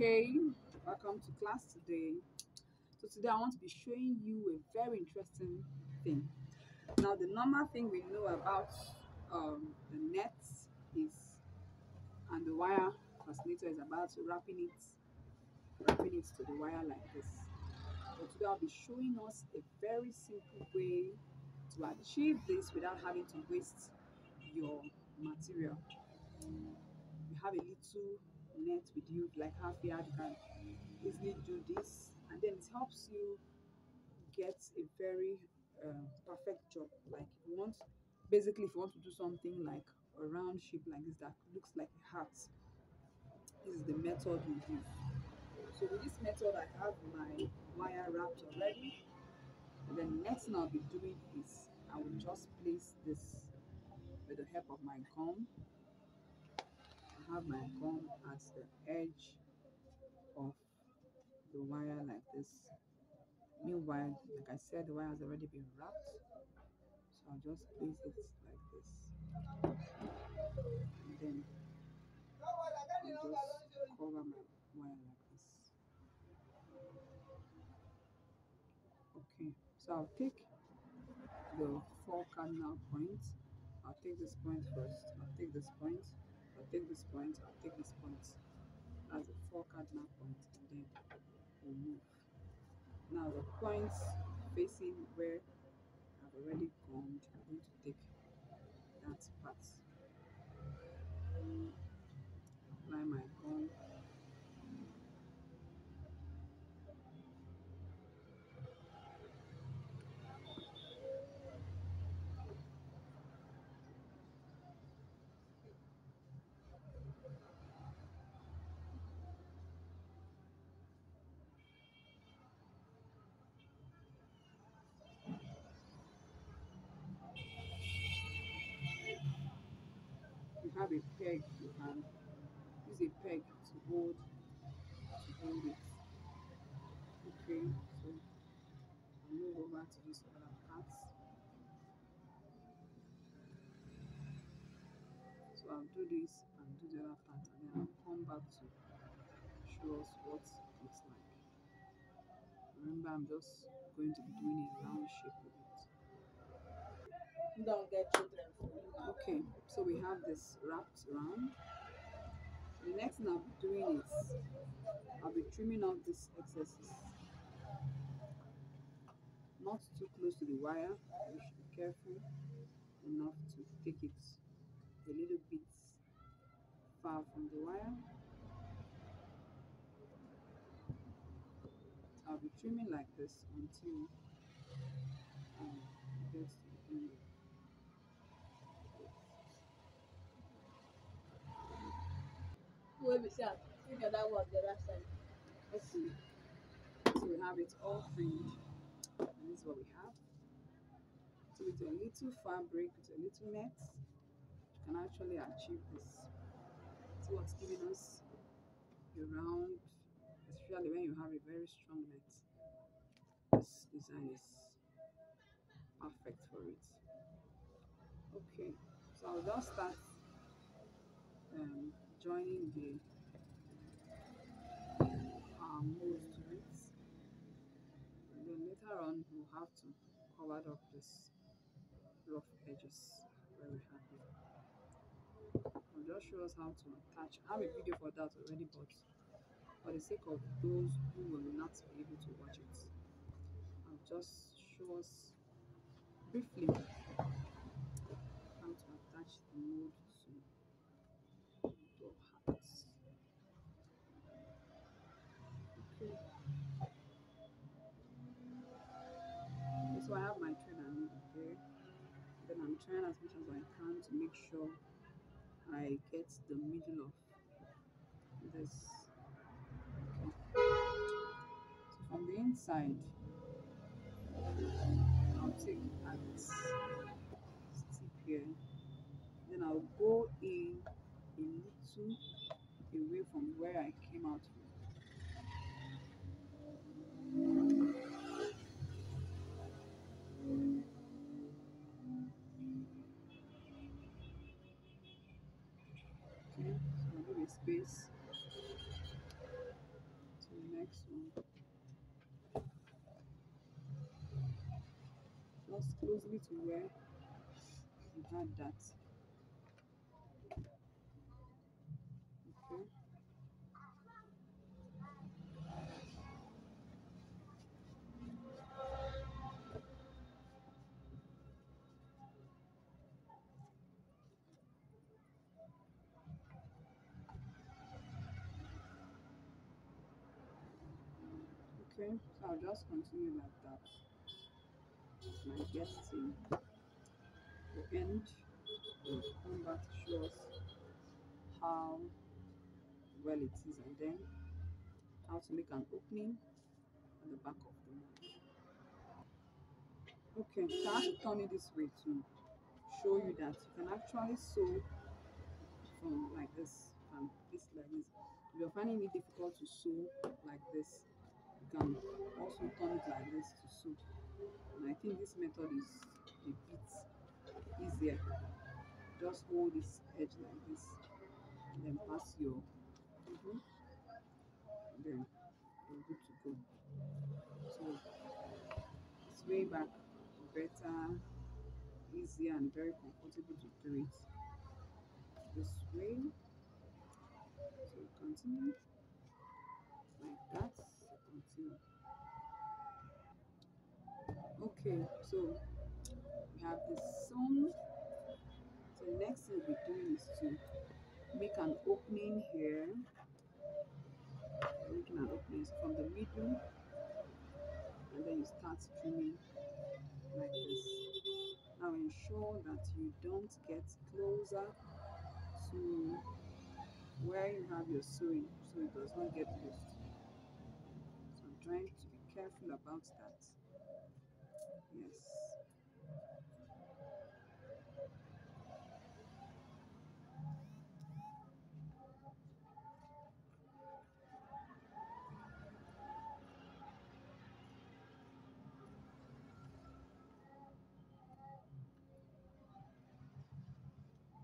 Okay, welcome to class today. So today I want to be showing you a very interesting thing. Now the normal thing we know about um, the net is and the wire fascinator is about wrapping it wrapping it to the wire like this. But today I'll be showing us a very simple way to achieve this without having to waste your material. You have a little net with you like half yard you can easily do this. And then it helps you get a very uh, perfect job. Like you want basically if you want to do something like a round shape like this that looks like a heart this is the method we use so with this method i have my wire wrapped already. And then the next thing i'll be doing is i will just place this with the help of my I have my gum at the edge of the wire like this. Meanwhile like i said the wire has already been wrapped. So i'll just place it like this. And then i'll just cover my wire like this. Okay so i'll take the four cardinal points. I'll take this point first. I'll take this point i'll take this point i'll take this point as a four cardinal and then we'll move. Now the points facing where i've already gone, i'm going to take that part. Apply my gum you have a peg you can use a peg to hold to hold it. Okay so i'll move over to this other part so i'll do this and do the other part and then i'll come back to show us what it looks like. Remember i'm just going to be doing a round shape don't get children okay so we have this wrapped around. The next thing i'll be doing is i'll be trimming off these excesses. Not too close to the wire you should be careful enough to take it a little bit far from the wire. I'll be trimming like this until um, it gets to the end of Wait, we see. Take the other one, the other side. Okay. So we have it all trimmed. And this is what we have. So with a little fabric, with a little net, you can actually achieve this. See what's giving us a round, especially when you have a very strong net. This design is perfect for it. Okay, so I'll just start um, joining the um, mold to it. And then later on, we'll have to cover up this rough edges where we have here. I'll just show us how to attach. I have a video for that already, but for the sake of those who will not be able to watch it, I'll just show us briefly how to attach the mold can to make sure I get the middle of this. Okay. So from the inside, I'll take at this tip here. Then I'll go in a little away from where I came out from. Closely to where you had that. Okay. Okay, so I'll just continue like that. I get to the end, will come back to show us how well it is and then how to make an opening on the back of the mouth. Okay, so I have to turn it this way to show you that you can actually sew from like this and this like this. If you're finding it difficult to sew like this, you can also turn it like this to sew. And I think this method is a bit easier. Just hold this edge like this and then pass your and then you're good to go. So it's way back better, easier and very comfortable to do it this way. So continue like that. Continue. Okay, so we have this sewn. So the next thing be doing is to make an opening here. Making an opening from the middle, and then you start trimming like this. Now ensure that you don't get closer to where you have your sewing so it does not get loose So I'm trying to be careful about that. Yes.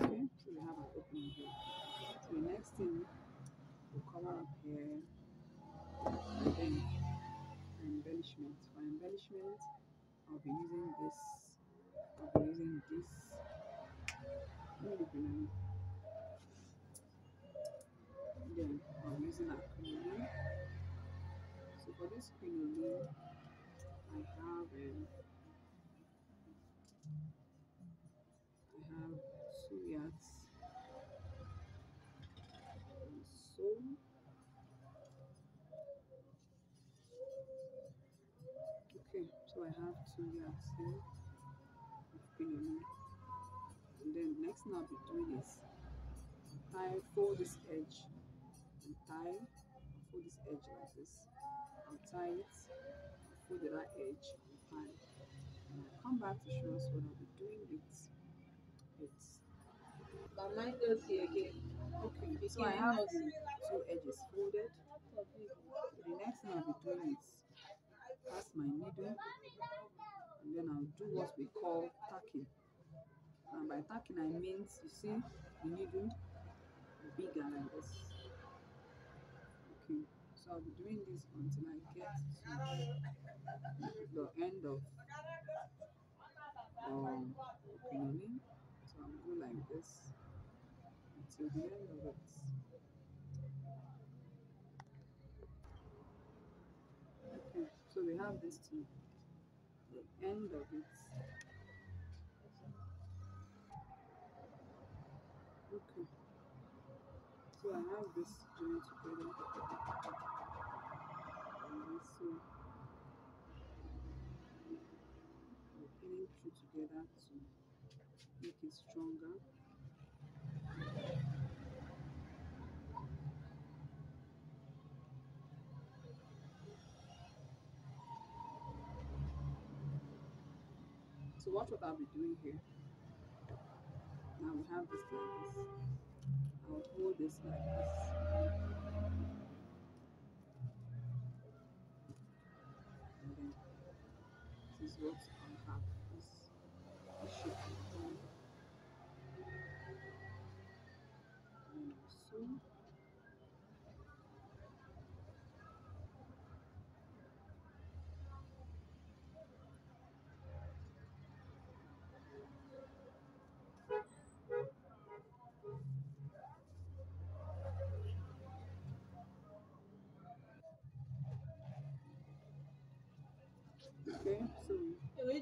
Okay, so we have an opening here. So the next thing we'll cover up here and then embellishment. For embellishment, I'll be using this. I'll be using this. Then I'm using a crinoline. So for this crinoline, I have um, I have two yards. And so okay, so I have two yards here of crinoline. And then next thing I'll be doing is tie fold this edge and tie fold this edge like this. I'll tie it, fold the other edge and tie. And I'll come back to show us what I'll be doing with it. But mine goes here again. Okay, so I have two edges folded. So the next thing I'll be doing is pass my needle and then I'll do what we call tacking. And by tacking I mean you see the needle bigger like this. Okay, so I'll be doing this until I get to the end of um crinoline. So I'll go like this until the end of it. Okay, so we have this to the end of it. Okay, so I have this joined together. And this we're pinning through together to make it stronger. I'll be doing here. Now we have this like this. I'll hold this like this. And then this is what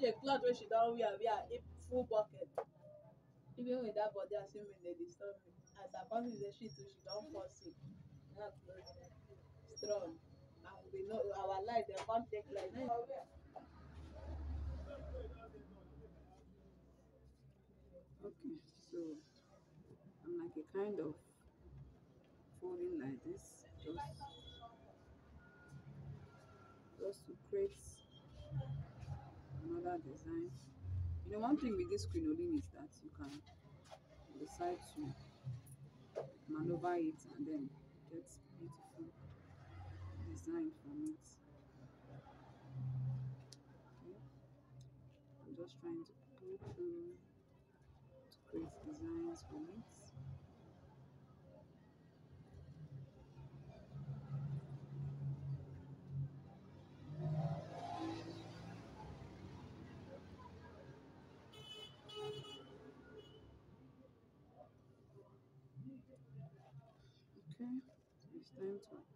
DJ cloth wey she don wear wear a full bucket. Even with that body as women dey disturb me. As her come see say she too she don fall sick. That cloth strong. And we know our life dem come take like Okay, so I'm like a kind of folding like this, just just to create another design. You know, one thing with this crinoline is that you can decide to maneuver it and then get beautiful design from it. Okay. I'm just trying to go through um, to create designs from it. Okay, so it's time to attach to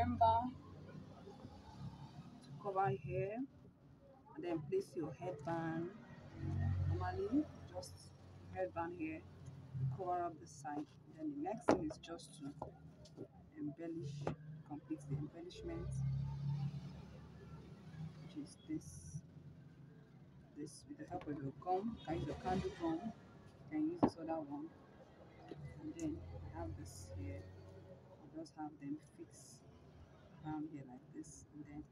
remember to cover hair and then place your headband. Normally, just headband here, cover up the side. Then the next thing is just to embellish, complete the embellishment, which is this. This with the help of your comb, you can use your candle comb, you can use this other one, and then I have this here. I just have them fix around here like this, and then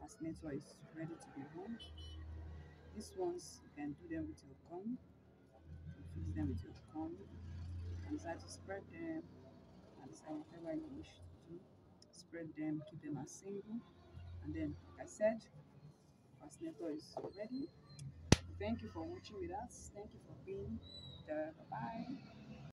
fascinator is ready to be hung. These ones you can do them with your comb, you fix them with your comb, can decide to spread them, and decide whatever you wish to do. Spread them, keep them as single, and then like I said, fascinator is ready. Thank you for watching with us. Thank you for being there. Bye bye.